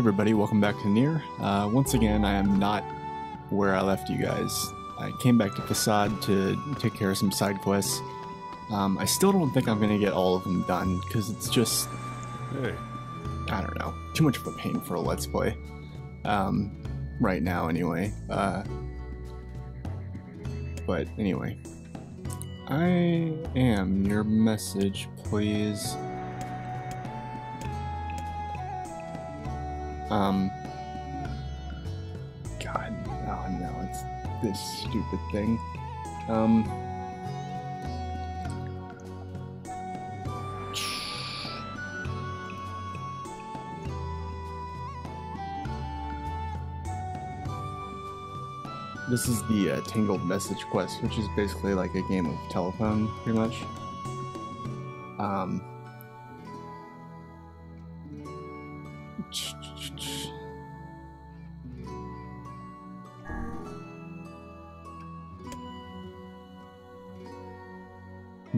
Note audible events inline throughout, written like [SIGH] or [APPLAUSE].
Everybody, welcome back to Nier. Uh, once again, I am not where I left you guys. I came back to Facade to take care of some side quests. Um, I still don't think I'm going to get all of them done, because it's just, Hey, I don't know, too much of a pain for a Let's Play. Um, right now, anyway. Uh, but anyway. I am your message, please. Um. God, oh no, it's this stupid thing. Um. This is the uh, Tangled Message Quest, which is basically like a game of telephone, pretty much. Um.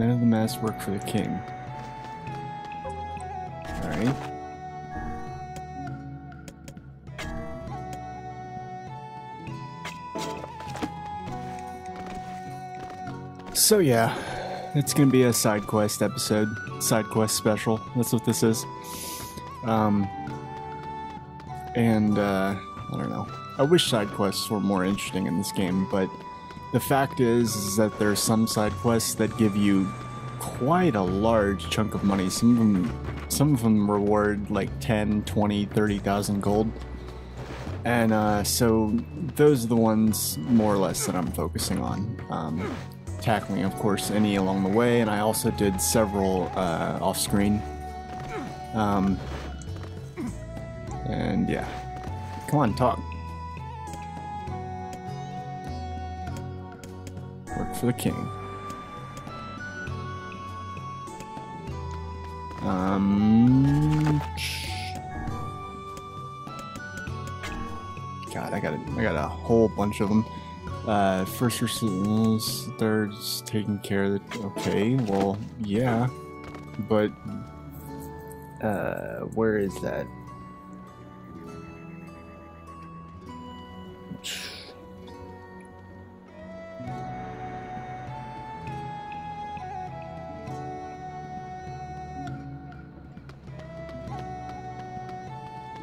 Men of the Mass work for the king. Alright. So yeah, it's gonna be a side quest episode, side quest special. That's what this is. Um, and uh, I don't know. I wish side quests were more interesting in this game, but the fact is, is that there's some side quests that give you quite a large chunk of money. Some of them, some of them reward like 10, 20, 30,000 gold. And uh, so those are the ones more or less that I'm focusing on. Um, tackling, of course, any along the way, and I also did several uh, off screen. Um, and yeah. Come on, talk. For the king. Um. God, I got a, I got a whole bunch of them. Uh, first resistance, third's taking care of the. Okay, well, yeah, but uh, where is that?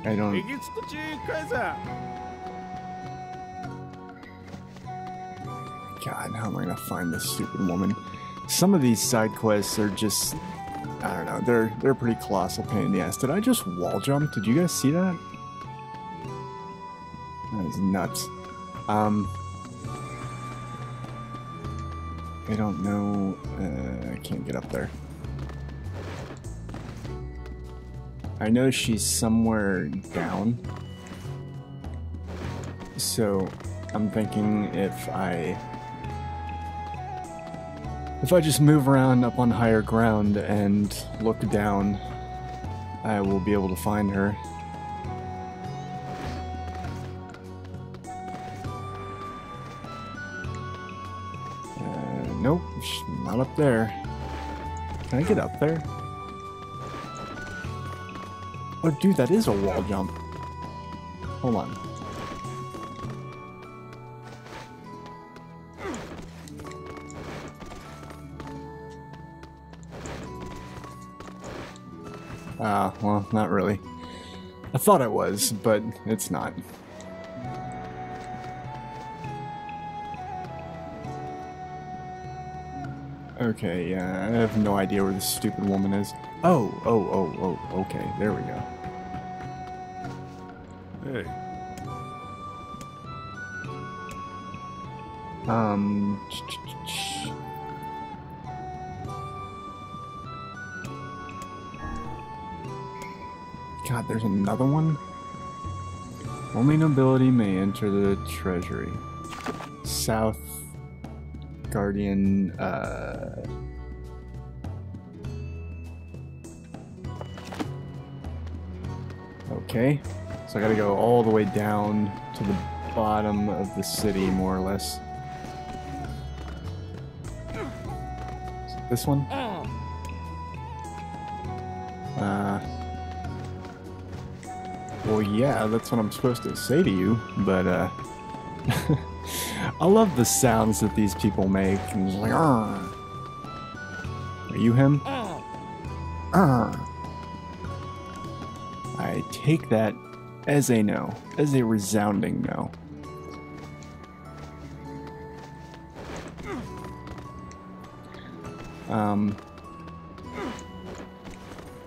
I don't. It gets the G. God, how am I gonna find this stupid woman? Some of these side quests are just I don't know, they're they're pretty colossal pain in the ass. Did I just wall jump? Did you guys see that? That is nuts. Um I don't know uh, I can't get up there. I know she's somewhere down. So I'm thinking if I if I just move around up on higher ground and look down, I will be able to find her. Uh, nope, she's not up there. Can I get up there? Oh, dude, that is a wall jump. Hold on. Ah, well, not really. I thought it was, but it's not. Okay, yeah, I have no idea where this stupid woman is. Oh, oh, oh, oh, okay, there we go. hey, Um. God, there's another one? Only nobility may enter the treasury. South Guardian, uh. Okay, so I gotta go all the way down to the bottom of the city, more or less. This one? Uh, Well, yeah, that's what I'm supposed to say to you, but, uh... [LAUGHS] I love the sounds that these people make, Are you him? I take that as a no, as a resounding no. Um.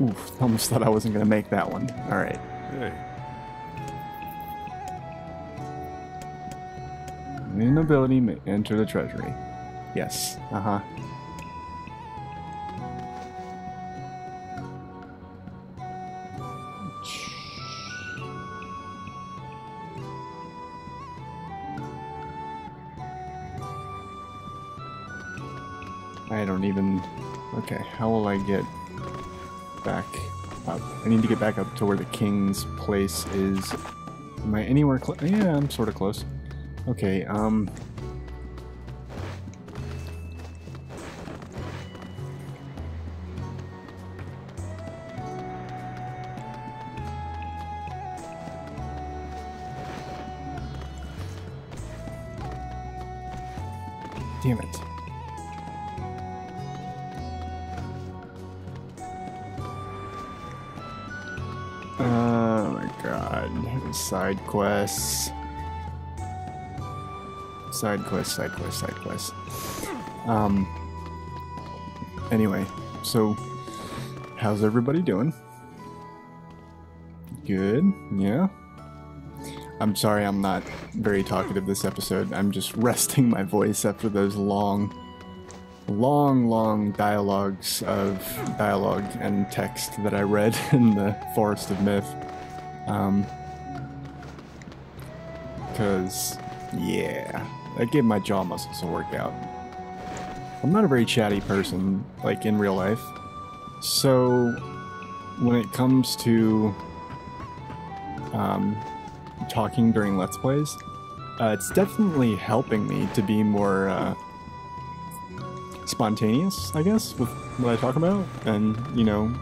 Oof, almost thought I wasn't gonna make that one. Alright. Hey. Inability may enter the treasury. Yes. Uh huh. I don't even. Okay, how will I get back up? I need to get back up to where the king's place is. Am I anywhere close? Yeah, I'm sort of close. Okay, um... Damn it. Oh my god. Side quests. Side quest, side quest, side quest. Um. Anyway, so how's everybody doing? Good, yeah. I'm sorry I'm not very talkative this episode. I'm just [LAUGHS] resting my voice after those long, long, long dialogues of dialogue and text that I read [LAUGHS] in the Forest of Myth. Um, because, yeah, that gave my jaw muscles a workout. I'm not a very chatty person, like in real life. So, when it comes to um, talking during Let's Plays, uh, it's definitely helping me to be more uh, spontaneous, I guess, with what I talk about. And, you know,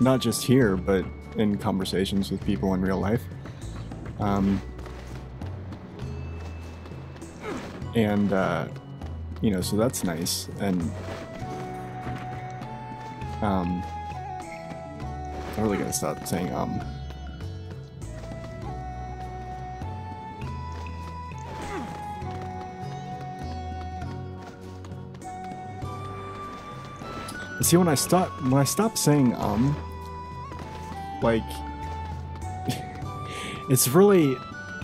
not just here, but in conversations with people in real life. Um, and, uh, you know, so that's nice. And, um, I'm really gonna stop saying, um, See, when I stop when I stop saying um, like, [LAUGHS] it's really,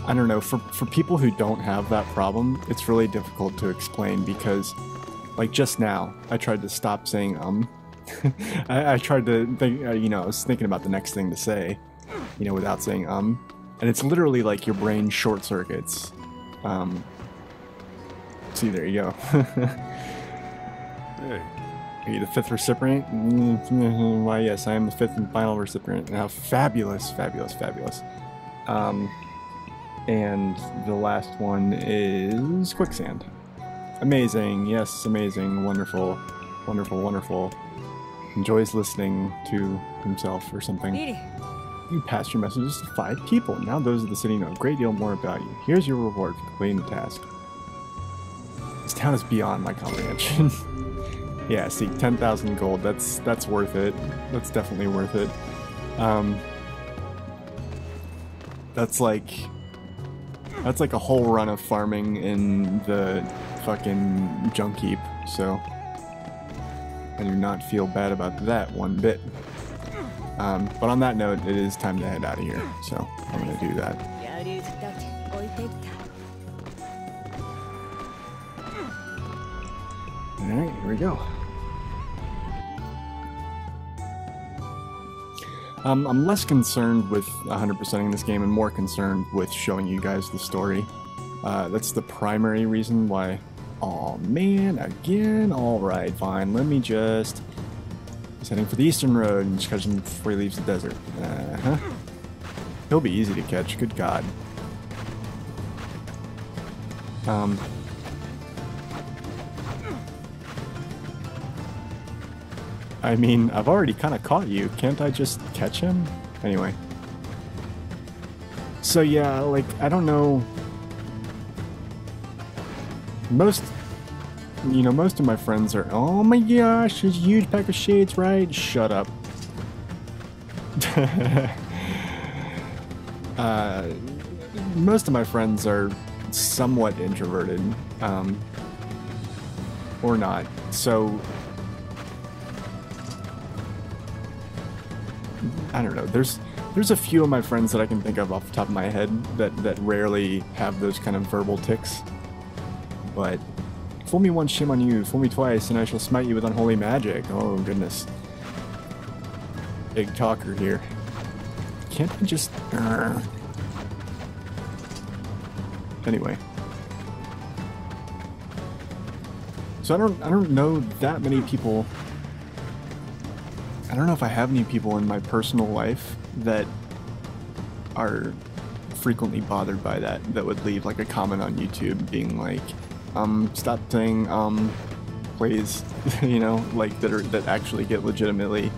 I don't know, for for people who don't have that problem, it's really difficult to explain because, like, just now I tried to stop saying um, [LAUGHS] I, I tried to think, uh, you know, I was thinking about the next thing to say, you know, without saying um, and it's literally like your brain short circuits. Um, see, there you go. [LAUGHS] Hey. Are you the fifth recipient? Mm, Why, yes, I am the fifth and final recipient. Now, fabulous, fabulous, fabulous. Um, and the last one is quicksand. Amazing, yes, amazing, wonderful, wonderful, wonderful. Enjoys listening to himself or something. You passed your messages to five people. Now those of the city know a great deal more about you. Here's your reward for completing the task. This town is beyond my comprehension. [LAUGHS] Yeah, see, 10,000 gold, that's that's worth it. That's definitely worth it. Um, that's like... That's like a whole run of farming in the fucking junk heap, so I do not feel bad about that one bit. Um, but on that note, it is time to head out of here, so I'm gonna do that. Alright, here we go. Um, I'm less concerned with 100%ing this game and more concerned with showing you guys the story. Uh, that's the primary reason why... Oh man, again? Alright, fine. Let me just... He's heading for the eastern road and just catch him before he leaves the desert. Uh-huh. He'll be easy to catch, good god. Um, I mean, I've already kind of caught you. Can't I just catch him? Anyway. So yeah, like I don't know. Most, you know, most of my friends are. Oh my gosh, there's a huge pack of shades, right? Shut up. [LAUGHS] uh, most of my friends are somewhat introverted, um, or not. So I don't know. There's there's a few of my friends that I can think of off the top of my head that that rarely have those kind of verbal ticks. But fool me once, shame on you. Fool me twice, and I shall smite you with unholy magic. Oh goodness. Big talker here. Can't I just? Urgh. Anyway. So I don't I don't know that many people I don't know if I have any people in my personal life that are frequently bothered by that that would leave like a comment on YouTube being like um stop saying um please [LAUGHS] you know like that are that actually get legitimately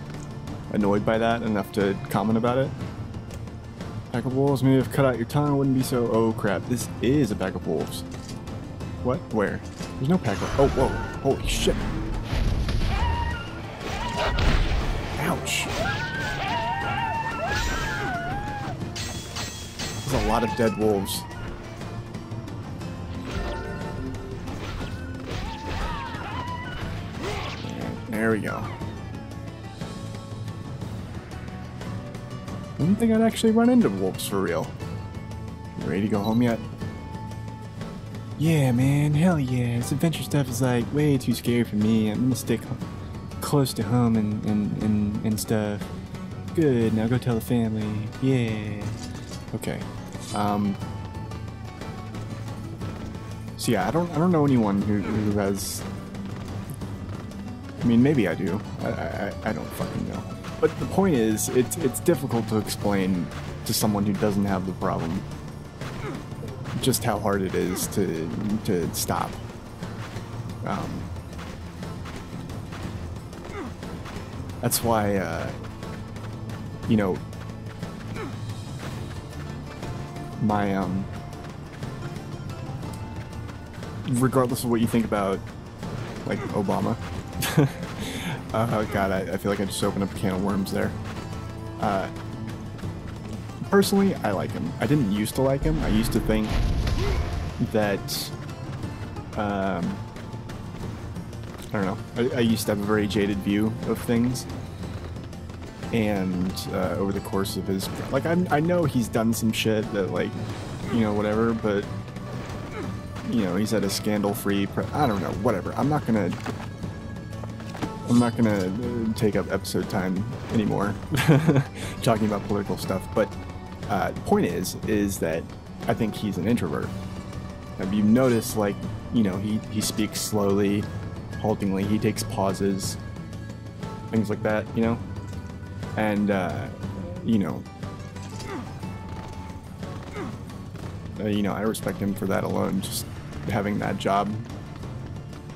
annoyed by that enough to comment about it. Pack of wolves maybe if cut out your tongue it wouldn't be so oh crap this is a pack of wolves. What? Where? There's no pack of oh whoa holy shit a lot of dead wolves There we go. I didn't think I'd actually run into wolves for real. You ready to go home yet? Yeah, man, hell yeah. This adventure stuff is like way too scary for me. I'm gonna stick close to home and, and, and, and stuff. Good, now go tell the family. Yeah. Okay. Um. So yeah, I don't I don't know anyone who, who has I mean, maybe I do. I, I, I don't fucking know. But the point is, it's it's difficult to explain to someone who doesn't have the problem just how hard it is to to stop. Um, that's why, uh, you know, my um, regardless of what you think about like Obama. oh [LAUGHS] god, I, I, feel like I just opened up a can of worms there. Uh, personally, I like him. I didn't used to like him. I used to think that, um, I don't know. I, I used to have a very jaded view of things. And uh, over the course of his, like, I, I know he's done some shit that, like, you know, whatever, but you know, he's had a scandal-free. Pre- I don't know, whatever. I'm not gonna I'm not gonna uh, take up episode time anymore [LAUGHS] talking about political stuff. But uh, the point is, is that I think he's an introvert. Have you noticed, like, you know, he he speaks slowly, haltingly. He takes pauses, things like that. You know, and uh, you know, uh, you know, I respect him for that alone. Just having that job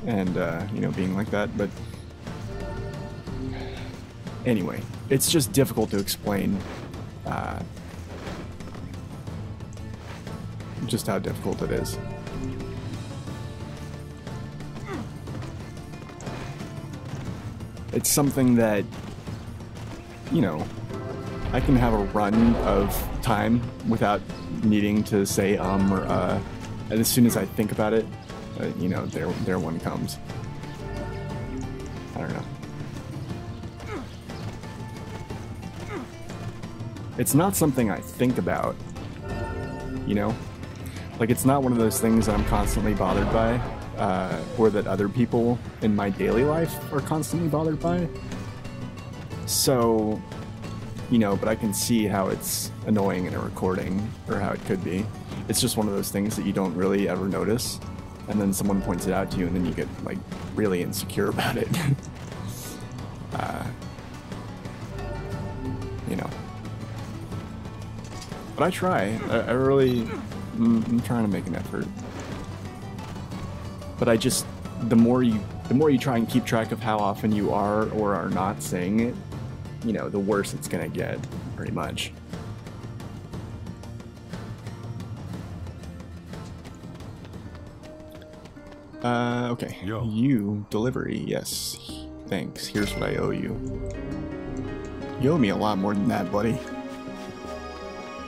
and uh, you know being like that, but anyway, it's just difficult to explain uh, just how difficult it is. It's something that, you know, I can have a run of time without needing to say um or uh, and as soon as I think about it, uh, you know, there there one comes. I don't know. it's not something I think about, you know? Like, it's not one of those things that I'm constantly bothered by, uh, or that other people in my daily life are constantly bothered by. So, you know, but I can see how it's annoying in a recording, or how it could be. It's just one of those things that you don't really ever notice, and then someone points it out to you, and then you get, like, really insecure [LAUGHS] about it. uh, you know. But I try. I, I really, I'm, I'm trying to make an effort. But I just, the more you, the more you try and keep track of how often you are or are not saying it, you know, the worse it's going to get, pretty much. Uh, okay. Yo. You, delivery, yes. Thanks, here's what I owe you. You owe me a lot more than that, buddy.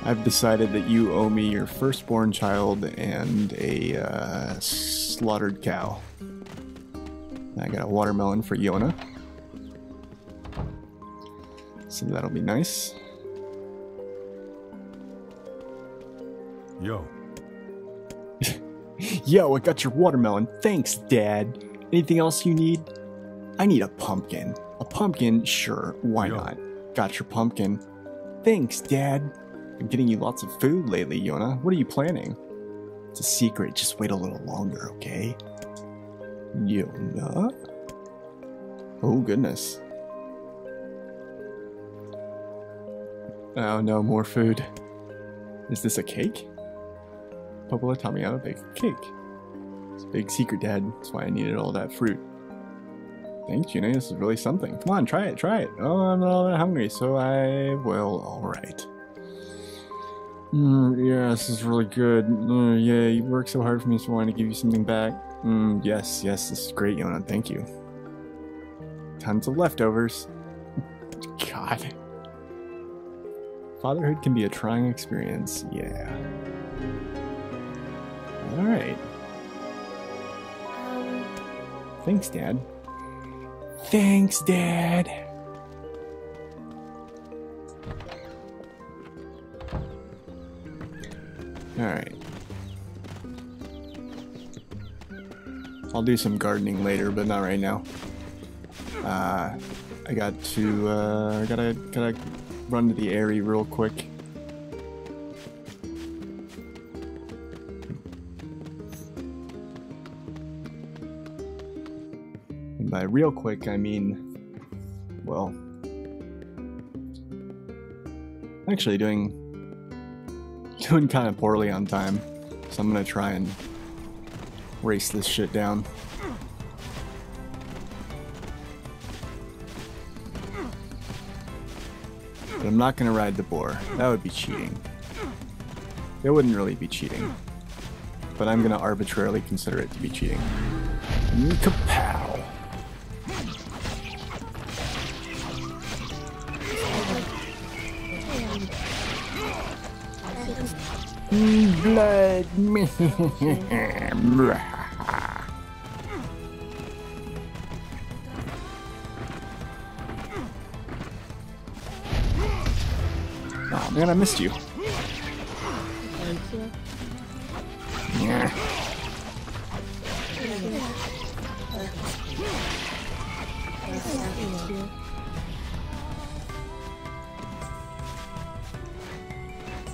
I've decided that you owe me your firstborn child and a uh, slaughtered cow. I got a watermelon for Yonah. So that'll be nice. Yo. [LAUGHS] Yo, I got your watermelon. Thanks, Dad. Anything else you need? I need a pumpkin. A pumpkin? Sure, why Yo. not? Got your pumpkin. Thanks, Dad. I'm getting you lots of food lately, Yonah. What are you planning? It's a secret. Just wait a little longer, okay? Yonah? Oh, goodness. Oh, no, more food. Is this a cake? Popola taught me how to bake a cake. It's a big secret, Dad. That's why I needed all that fruit. Thanks, Junior. This is really something. Come on, try it, try it. Oh, I'm not all that hungry, so I will. All right. Mm, yeah, this is really good. Uh, yeah, you worked so hard for me, so I want to give you something back. Mm, yes, yes, this is great, Yonah. Thank you. Tons of leftovers. [LAUGHS] God. Fatherhood can be a trying experience. Yeah. All right. Um, Thanks, Dad. Thanks, Dad. Alright. I'll do some gardening later, but not right now. Uh, I got to, uh, gotta, gotta run to the Aerie real quick. And by real quick, I mean, well, actually doing [LAUGHS] doing kind of poorly on time, so I'm gonna try and race this shit down. But I'm not gonna ride the boar. That would be cheating. It wouldn't really be cheating. But I'm gonna arbitrarily consider it to be cheating. Kapow! Blood. [LAUGHS] man, I missed you. Yeah.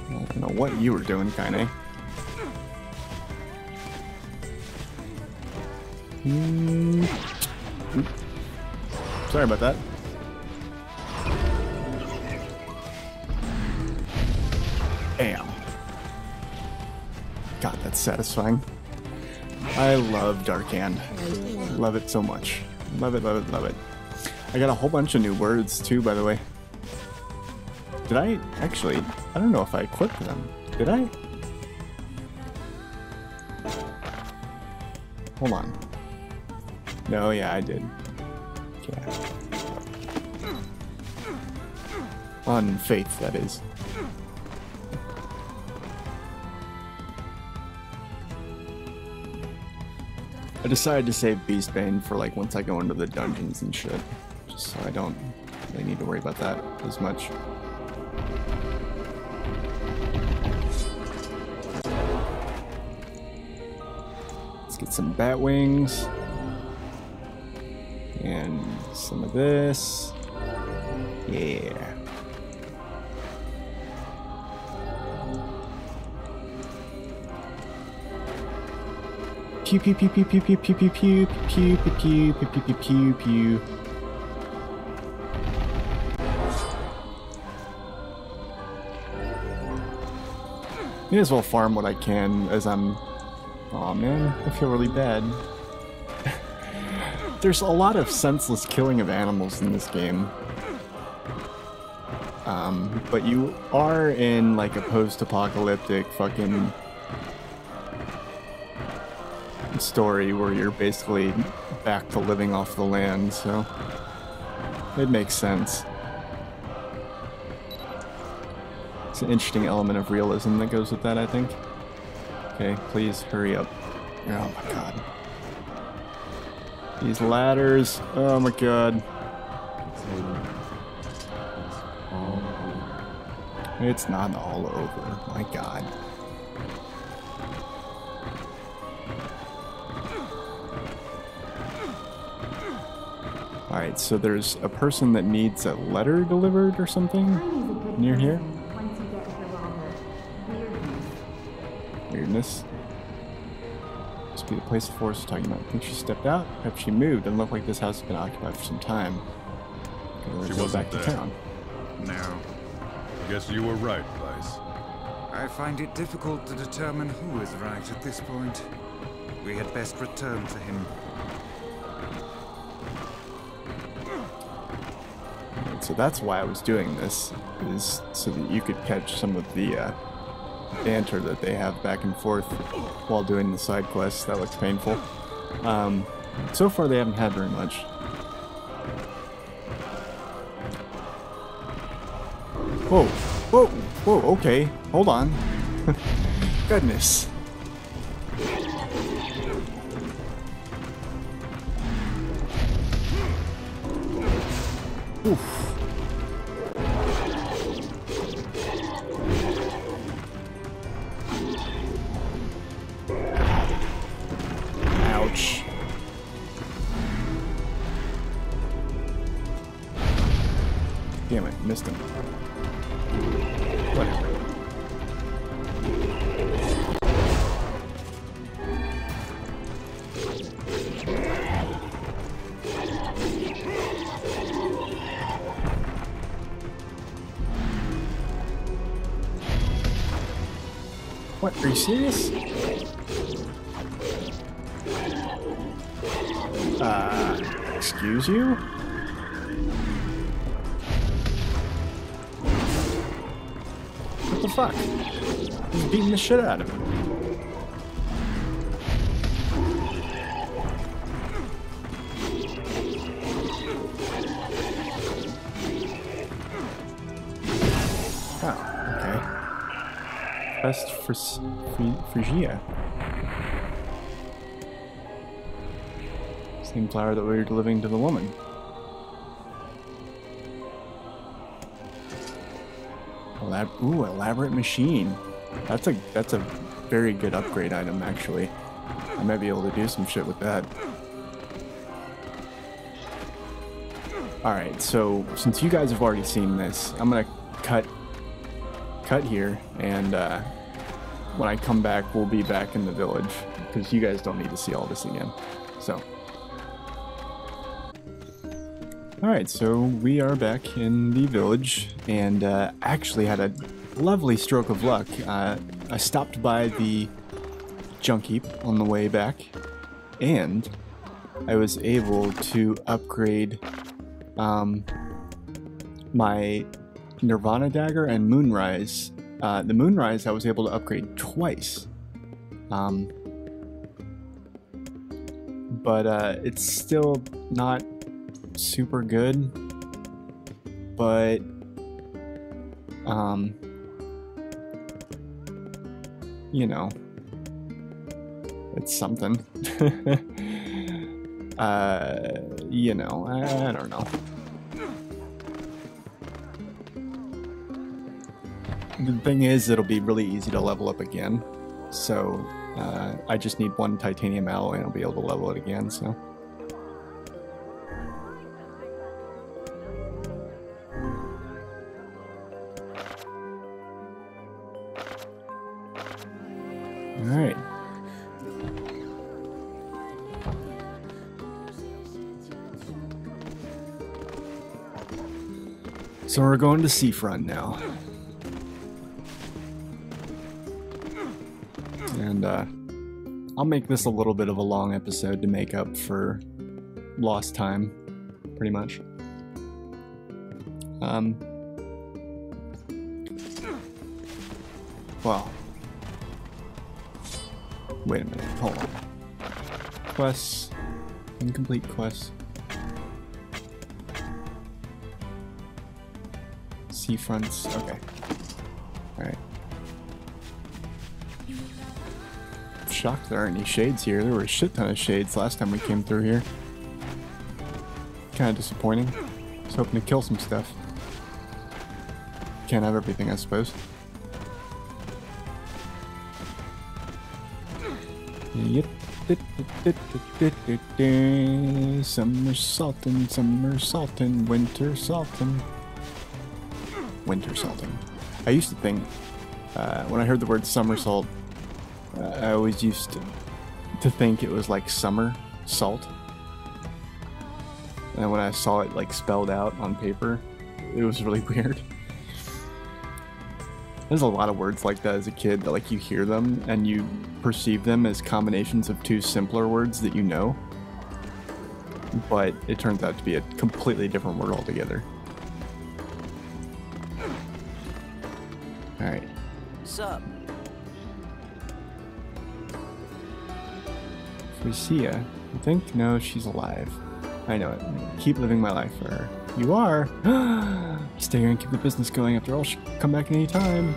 I don't know what you were doing, Kaine. Hmm. Sorry about that. Damn. God, that's satisfying. I love Dark Hand. Love it so much. Love it, love it, love it. I got a whole bunch of new words too, by the way. Did I actually? I don't know if I equipped them. Did I? Hold on. No, yeah, I did. Yeah. On faith, that is. I decided to save Beastbane for like once I go into the dungeons and shit. Just so I don't really need to worry about that as much. Let's get some bat wings. And some of this. Yeah. Pew pew pew pew pew pew pew pew pew pew pew pew pew pew pew pew. May as well farm what I can as I'm. Aw man, I feel really bad. There's a lot of senseless killing of animals in this game. Um, but you are in like a post-apocalyptic fucking story where you're basically back to living off the land, so it makes sense. It's an interesting element of realism that goes with that, I think. Okay, please hurry up. Oh my god. These ladders. Oh my god. It's not all over. My god. Alright, so there's a person that needs a letter delivered or something near here. Once you get the rather weirdness. Weirdness. Must be the place the forest was talking about. I think she stepped out. Perhaps she moved. Doesn't look like this house has been occupied for some time. She go wasn't back to town. No. I guess you were right, Weiss. I find it difficult to determine who is right at this point. We had best return to him. So that's why I was doing this, is so that you could catch some of the uh, banter that they have back and forth while doing the side quests. That looks painful. Um, so far, they haven't had very much. Whoa, whoa, whoa, okay, hold on. [LAUGHS] Goodness. Damn it, missed him. Whatever. What, are you serious? Excuse you? What the fuck? He's beating the shit out of him. Oh, okay. Quest for S- Phry- Phrygia. Same flower that we were delivering to the woman. Elab- Ooh, elaborate machine. That's a that's a very good upgrade item actually. I might be able to do some shit with that. Alright, so since you guys have already seen this, I'm gonna cut cut here and uh, when I come back we'll be back in the village because you guys don't need to see all this again. So Alright, so we are back in the village and uh, actually had a lovely stroke of luck. Uh, I stopped by the junk heap on the way back and I was able to upgrade um, my Nirvana dagger and Moonrise. Uh, the Moonrise I was able to upgrade twice. Um, but uh, it's still not super good, but um, you know, it's something. [LAUGHS] uh, you know, I, I don't know. The thing is, it'll be really easy to level up again. So uh, I just need one titanium alloy and I'll be able to level it again. So. To Seafront now. And uh, I'll make this a little bit of a long episode to make up for lost time, pretty much. Um, well, wait a minute, hold on. quests. Incomplete quests. Seafronts. Okay. Alright. Shocked there aren't any shades here. There were a shit ton of shades last time we came through here. Kinda disappointing. Was hoping to kill some stuff. Can't have everything, I suppose. Summer saltin', summer saltin', winter saltin'. Winter saltin'. I used to think, uh, when I heard the word somersault, uh, I always used to, to think it was like summer salt. And when I saw it like spelled out on paper, it was really [LAUGHS] weird. There's a lot of words like that as a kid that like you hear them and you perceive them as combinations of two simpler words that you know. But it turns out to be a completely different word altogether. Sup? Frisia. You think? No, she's alive. I know it. Keep living my life for her. You are? [GASPS] Stay here and keep the business going. After all, she'll come back any time.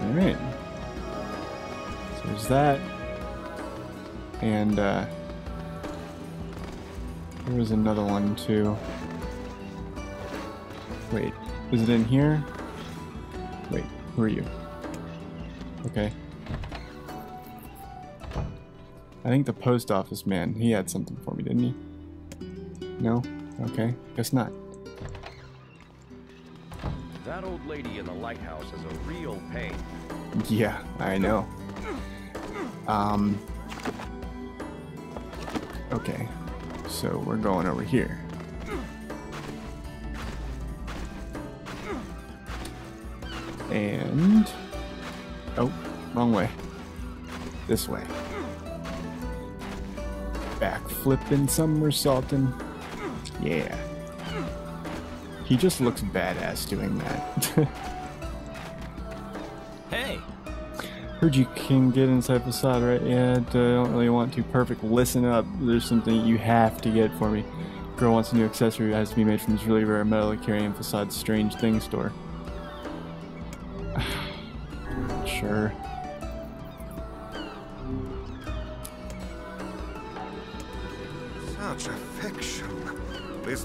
Alright. So there's that. And, uh... There was another one, too. Wait. Is it in here? Wait. Who are you? Okay. I think the post office man, he had something for me, didn't he? No? Okay, guess not. That old lady in the lighthouse is a real pain. Yeah, I know. Um. Okay, so we're going over here. And. Oh, wrong way. This way. Back flipping, somersaulting. Yeah. He just looks badass doing that. [LAUGHS] Hey! Heard you can get inside facade, right? Yeah, I don't really want to. Perfect. Listen up. There's something you have to get for me. Girl wants a new accessory that has to be made from this really rare metal carrying facade strange thing store.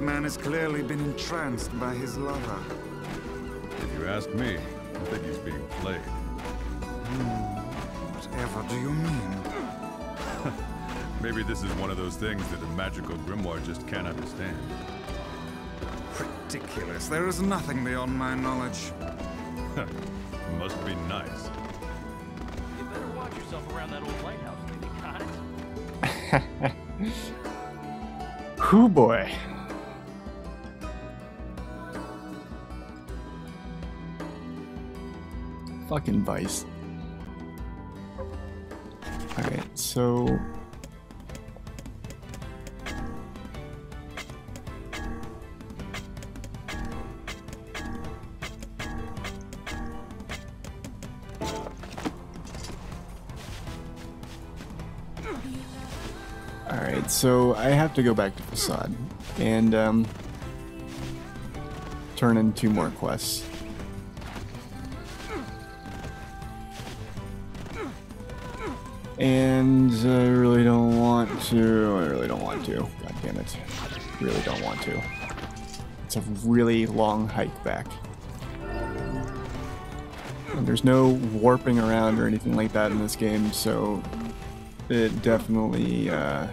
Man has clearly been entranced by his lover. If you ask me, I think he's being played. Whatever do you mean? [LAUGHS] Maybe this is one of those things that a magical grimoire just can't understand. Ridiculous. There is nothing beyond my knowledge. [LAUGHS] Must be nice. You better watch yourself around that old lighthouse, lady. Got it? [LAUGHS] Whoo boy. Fucking Weiss. Alright, so. Alright, so I have to go back to Facade and um, turn in two more quests. And I really don't want to. I really don't want to. God damn it. Really don't want to. It's a really long hike back. And there's no warping around or anything like that in this game, so it definitely uh,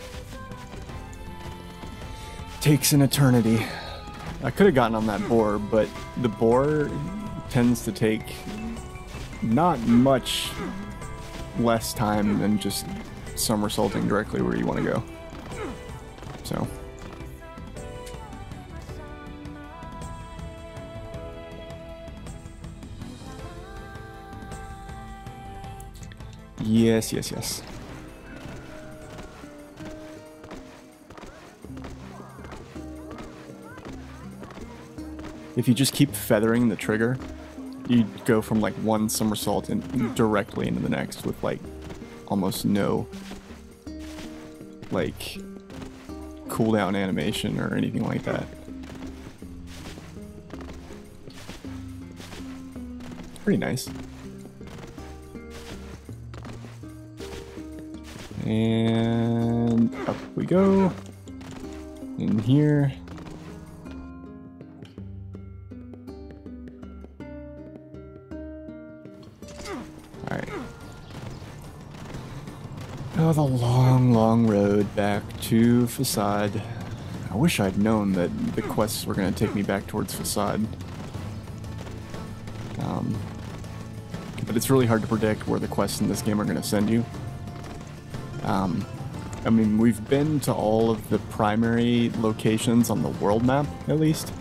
takes an eternity. I could have gotten on that boar, but the boar tends to take not much less time than just somersaulting directly where you want to go. So. Yes, yes, yes. If you just keep feathering the trigger, you go from like one somersault and directly into the next with like almost no like cooldown animation or anything like that. Pretty nice. And up we go. In here. The long, long road back to Facade. I wish I'd known that the quests were going to take me back towards Facade. Um, but it's really hard to predict where the quests in this game are going to send you. Um, I mean, we've been to all of the primary locations on the world map, at least.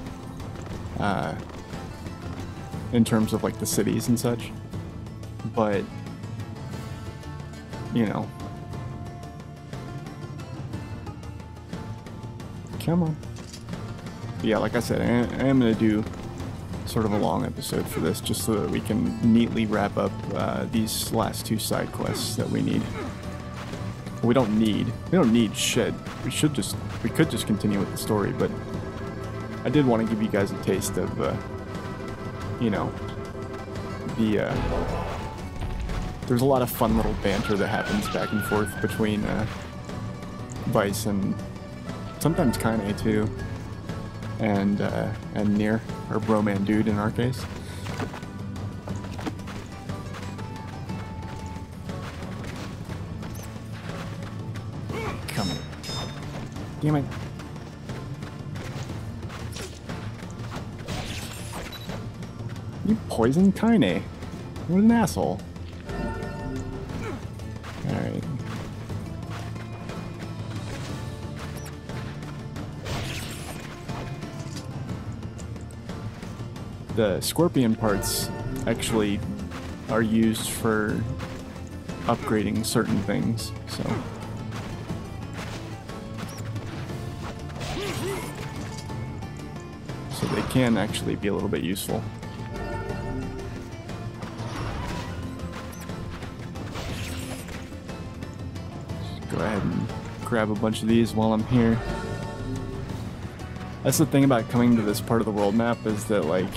Uh, in terms of like the cities and such. But, you know. Come on. Yeah, like I said, I, I am going to do sort of a long episode for this just so that we can neatly wrap up uh, these last two side quests that we need. We don't need. We don't need shit. We should just. We could just continue with the story, but I did want to give you guys a taste of, uh, you know, the. Uh, there's a lot of fun little banter that happens back and forth between uh, Weiss and sometimes Kaine too, and uh, and Nier or Broman dude in our case. Come. Damn it. You poisoned Kaine. What an asshole. The scorpion parts actually are used for upgrading certain things, so. So they can actually be a little bit useful. Go ahead and grab a bunch of these while I'm here. That's the thing about coming to this part of the world map is that like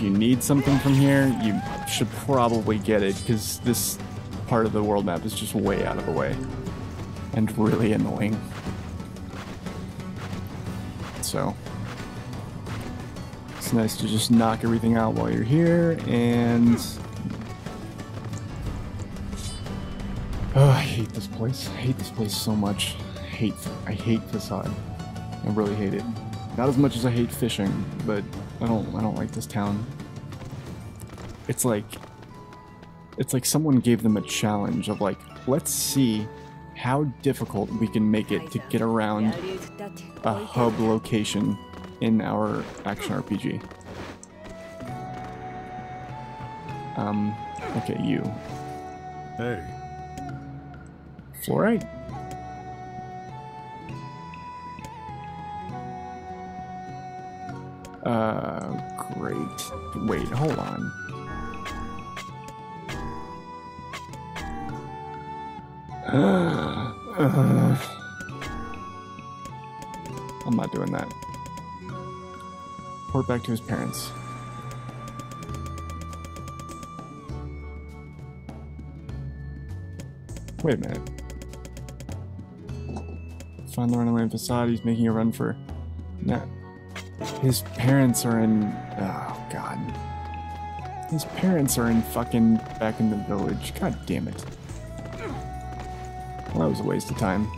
if you need something from here, you should probably get it because this part of the world map is just way out of the way and really annoying. So it's nice to just knock everything out while you're here and Oh, I hate this place. I hate this place so much. I hate I hate Facade. I really hate it. Not as much as I hate fishing, but I don't I don't like this town. It's like it's like someone gave them a challenge of like, let's see how difficult we can make it to get around a hub location in our action RPG. Um, okay, you. Hey, Fluorite? Uh, great. Wait, hold on. Uh, I'm not doing that. Report back to his parents. Wait a minute. Find the runaway facade. He's making a run for. No. His parents are in. Oh, God. His parents are in fucking back in the village. God damn it. Well, that was a waste of time.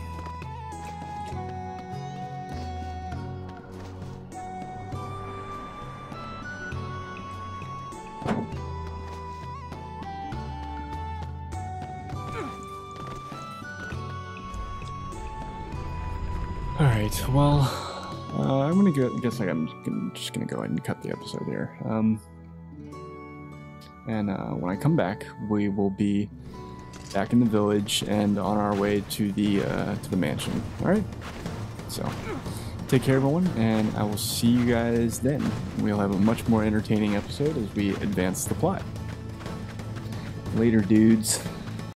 Guess I'm just gonna go ahead and cut the episode here. Um, and uh, when I come back, we will be back in the village and on our way to the uh, to the mansion. All right. So, take care, everyone, and I will see you guys then. We'll have a much more entertaining episode as we advance the plot. Later, dudes.